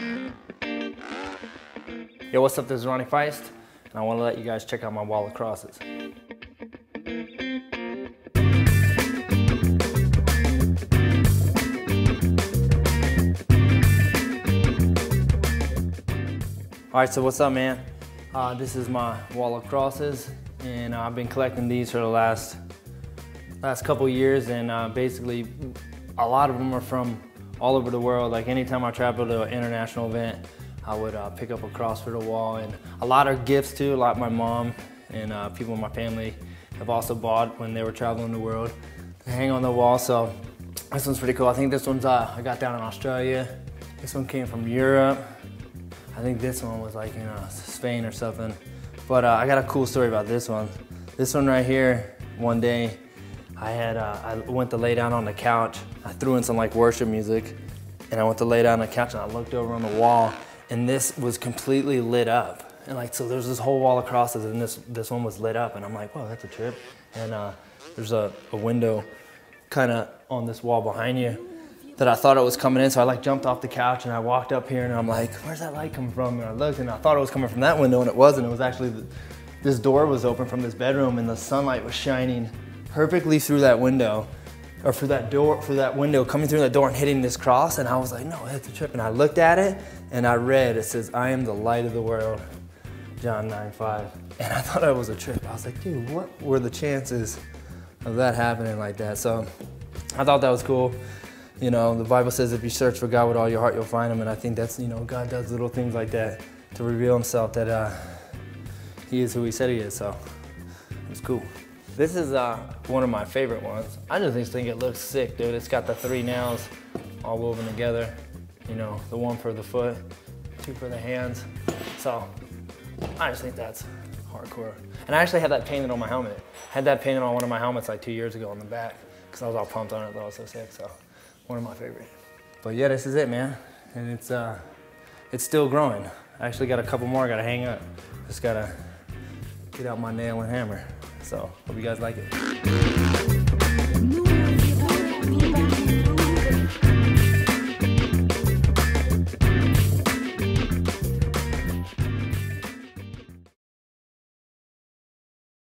Yo, what's up? This is Ronnie Faisst, and I want to let you guys check out my wall of crosses. All right, so what's up, man? Uh, this is my wall of crosses, and uh, I've been collecting these for the last last couple years, and uh, basically, a lot of them are from all over the world. Like anytime I travel to an international event, I would uh, pick up a cross for the wall, and a lot of gifts too. A lot my mom and uh, people in my family have also bought when they were traveling the world to hang on the wall. So this one's pretty cool. I think this one's uh, I got down in Australia. This one came from Europe. I think this one was like, you know, Spain or something. But uh, I got a cool story about this one. This one right here, one day, I had, uh, I went to lay down on the couch. I threw in some like worship music and I went to lay down on the couch and I looked over on the wall and this was completely lit up. And like, so there's this whole wall across crosses and this, this one was lit up and I'm like, whoa, that's a trip. And uh, there's a, a window kind of on this wall behind you that I thought it was coming in. So I like jumped off the couch and I walked up here and I'm like, where's that light coming from? And I looked and I thought it was coming from that window and it wasn't. It was actually, the, this door was open from this bedroom and the sunlight was shining perfectly through that window or through that door, through that window, coming through that door and hitting this cross. And I was like, no, that's a trip. And I looked at it and I read, it says, I am the light of the world, John 9, 5. And I thought it was a trip. I was like, dude, what were the chances of that happening like that? So I thought that was cool. You know, the Bible says if you search for God with all your heart, you'll find him. And I think that's, you know, God does little things like that to reveal himself that uh, he is who he said he is. So it's cool. This is uh, one of my favorite ones. I just think it looks sick, dude. It's got the three nails all woven together. You know, the one for the foot, two for the hands. So I just think that's hardcore. And I actually had that painted on my helmet. I had that painted on one of my helmets like two years ago on the back because I was all pumped on it, thought it was so sick. So one of my favorite. But yeah, this is it, man. And it's uh, it's still growing. I actually got a couple more I gotta hang up. Just gotta get out my nail and hammer. So hope you guys like it.